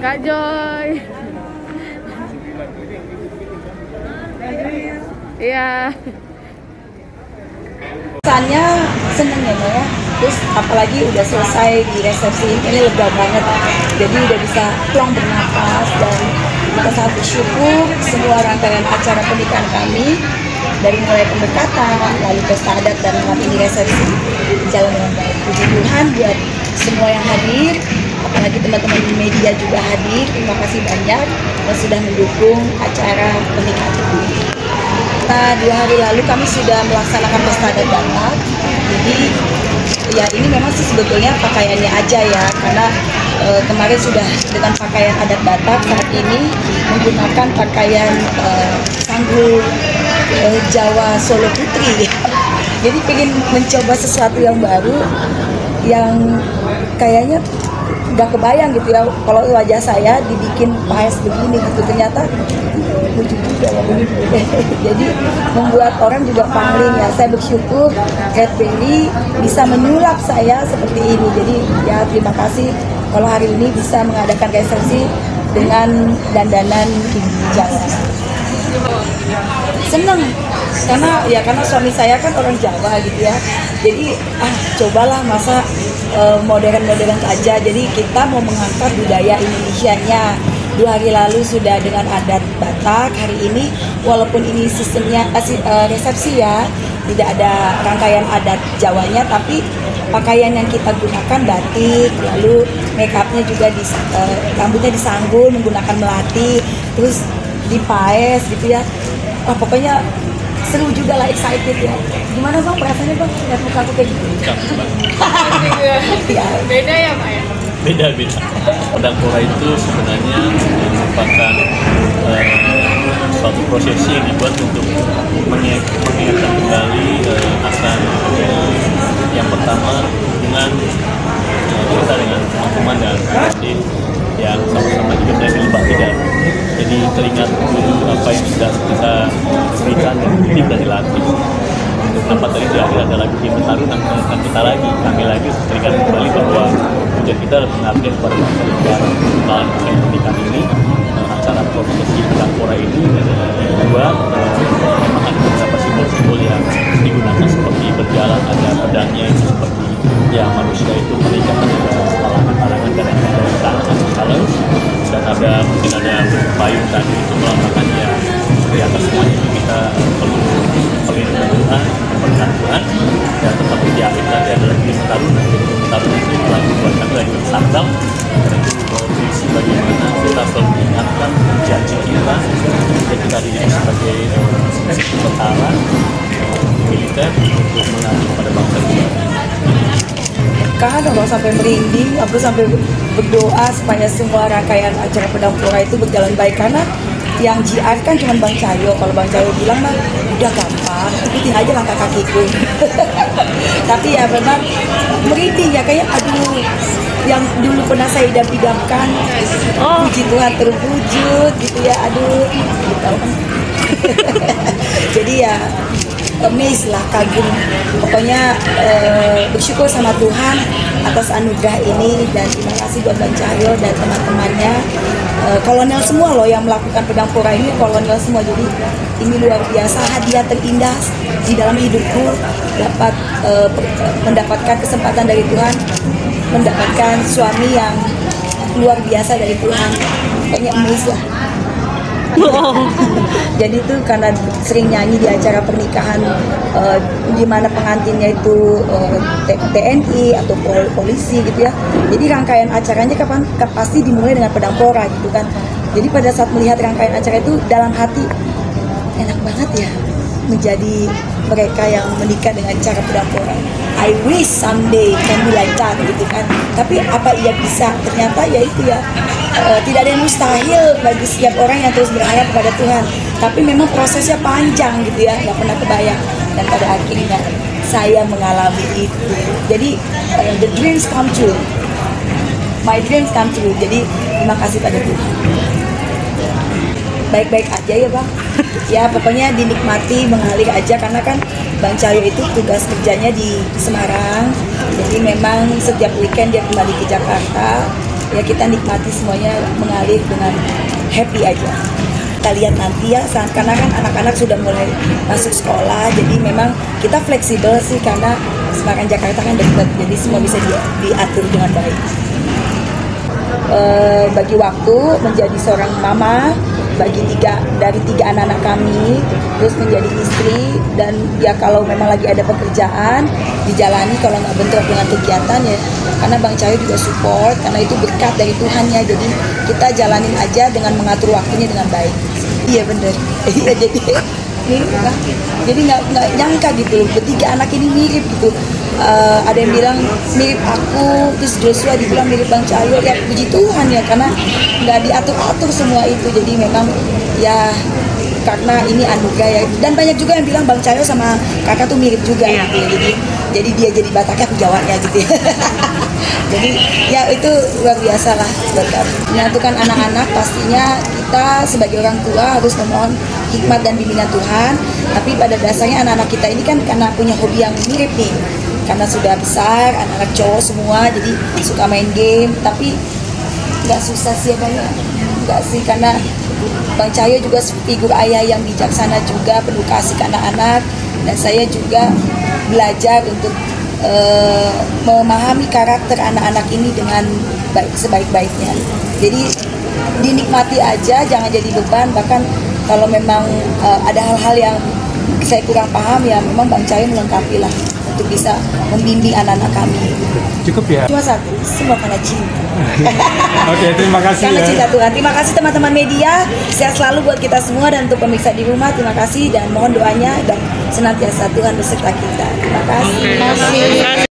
Kak Joy. Iya. Kesannya seneng ya Mbak ya. Terus apalagi udah selesai di resepsi ini lega banget. Jadi udah bisa pulang bernafas dan kita sangat bersyukur semua rangkaian acara pernikahan kami dari mulai pendekatan, lalu pesta adat dan malam ini resepsi jalan dengan baik. Puji Tuhan buat semua yang hadir, apalagi teman-teman media juga hadir. Terima kasih banyak yang sudah mendukung acara pernikahan ini. Nah, dua hari lalu kami sudah melaksanakan pesta adat Batak. Jadi ya ini memang sih sebetulnya pakaiannya aja ya, karena eh, kemarin sudah dengan pakaian adat Batak, saat ini menggunakan pakaian eh, sanggul eh, Jawa Solo Putri. Jadi pengen mencoba sesuatu yang baru, yang kayaknya nggak kebayang gitu ya kalau wajah saya dibikin paes begini gitu. Ternyata lucu juga ya jadi membuat orang juga pangling ya. Saya bersyukur Red Berry bisa menyulap saya seperti ini. Jadi ya terima kasih kalau hari ini bisa mengadakan resepsi dengan dandanan Jawa seneng karena ya karena suami saya kan orang Jawa gitu ya. Jadi ah cobalah masa modern-modern aja jadi kita mau mengangkat budaya Indonesianya. Dua hari lalu sudah dengan adat Batak. Hari ini walaupun ini sistemnya eh, si- eh, resepsi ya tidak ada rangkaian adat Jawanya tapi pakaian yang kita gunakan batik lalu make upnya juga di eh, rambutnya disanggul menggunakan melati terus dipaes gitu ya. Wah, pokoknya seru juga lah excited ya gimana bang perasaannya bang lihat muka aku kayak gitu ya Beda ya, Pak ya? beda-beda. Pedang pora itu sebenarnya merupakan eh, suatu prosesi yang dibuat untuk mengingat- mengingatkan kembali eh, akan eh, yang pertama hubungan Akhir ada lagi tim Taruna mengingatkan kita lagi, kami lagi teringat kembali bahwa hujan kita adalah pengabdian kepada dan negara. Dalam rangkaian pernikahan ini, eh, acara prosesi Pedangpora ini dibuat eh, ada beberapa simbol-simbol yang digunakan seperti berjalan ada pedangnya itu seperti ya manusia itu mengikat ada larangan-larangan dan ada tangan dan ada mungkin ada payung tadi itu melambangkan tentara eh, militer untuk mengabdi kepada bangsa negara. kan kalau sampai merinding. Aku sampai berdoa supaya semua rangkaian acara pedang pura itu berjalan baik. Karena yang JR kan cuma Bang Cahyo kalau Bang Cahyo bilang mah udah gampang ikutin aja langkah kakiku. Tapi ya memang merinding ya kayak aduh yang dulu pernah saya idam-idamkan puji Tuhan terwujud gitu ya. Aduh gitu kan jadi ya amazed lah kagum. Pokoknya eh, bersyukur sama Tuhan atas anugerah ini dan terima kasih buat Bang Cahyo dan teman-temannya. Eh, kolonel semua loh yang melakukan pedang pora ini kolonel semua. Jadi ini luar biasa hadiah terindah di dalam hidupku. Dapat eh, mendapatkan kesempatan dari Tuhan mendapatkan suami yang luar biasa dari Tuhan. Pokoknya amazed lah jadi itu karena sering nyanyi di acara pernikahan eh, di mana pengantinnya itu eh, T- TNI atau pol- polisi gitu ya. Jadi rangkaian acaranya kapan ka- pasti dimulai dengan pedang pora gitu kan. Jadi pada saat melihat rangkaian acara itu dalam hati enak banget ya menjadi mereka yang menikah dengan cara pedang pora. I wish someday can be like that gitu kan. Tapi apa ia bisa? Ternyata ya itu ya eh, tidak ada yang mustahil bagi setiap orang yang terus berharap kepada Tuhan. Tapi memang prosesnya panjang gitu ya, nggak pernah kebayang. Dan pada akhirnya saya mengalami itu. Jadi eh, the dreams come true. My dreams come true. Jadi terima kasih pada Tuhan baik-baik aja ya bang ya pokoknya dinikmati mengalir aja karena kan Bang Cahyo itu tugas kerjanya di Semarang jadi memang setiap weekend dia kembali ke Jakarta ya kita nikmati semuanya mengalir dengan happy aja. Kita lihat nanti ya karena kan anak-anak sudah mulai masuk sekolah jadi memang kita fleksibel sih karena Semarang Jakarta kan dekat jadi semua bisa di- diatur dengan baik Eh, bagi waktu menjadi seorang mama bagi tiga dari tiga anak-anak kami terus menjadi istri dan ya kalau memang lagi ada pekerjaan dijalani kalau nggak bentrok dengan kegiatan ya. Karena Bang Cahyo juga support karena itu berkat dari Tuhan ya jadi kita jalanin aja dengan mengatur waktunya dengan baik. Iya bener. Iya jadi kan jadi nggak nyangka gitu loh bertiga anak ini mirip gitu Eh, ada yang bilang mirip aku. Terus Joshua dibilang mirip Bang Cahyo. Ya puji Tuhan ya karena nggak diatur-atur semua itu. Jadi memang ya karena ini anugerah ya. Dan banyak juga yang bilang Bang Cahyo sama kakak tuh mirip juga gitu ya. Jadi jadi dia jadi Bataknya aku Jawanya gitu ya. Jadi ya itu luar biasa lah buat kami. Menyatukan anak-anak pastinya kita sebagai orang tua harus memohon hikmat dan bimbingan Tuhan. Tapi pada dasarnya anak-anak kita ini kan karena punya hobi yang mirip nih karena sudah besar anak-anak cowok semua jadi suka main game. Tapi nggak susah sih ya Bang ya? Nggak sih karena Bang Cahyo juga figur ayah yang bijaksana juga penuh kasih ke anak-anak. Dan saya juga belajar untuk eh, memahami karakter anak-anak ini dengan baik sebaik-baiknya. Jadi dinikmati aja jangan jadi beban. Bahkan kalau memang eh, ada hal-hal yang saya kurang paham ya memang Bang Cahyo melengkapi lah untuk bisa membimbing anak-anak kami Cukup ya. cuma satu semua karena cinta Oke, terima kasih karena ya. cinta Tuhan. Terima kasih teman-teman media. Sehat selalu buat kita semua dan untuk pemirsa di rumah. Terima kasih dan mohon doanya dan senantiasa Tuhan beserta kita. Terima kasih.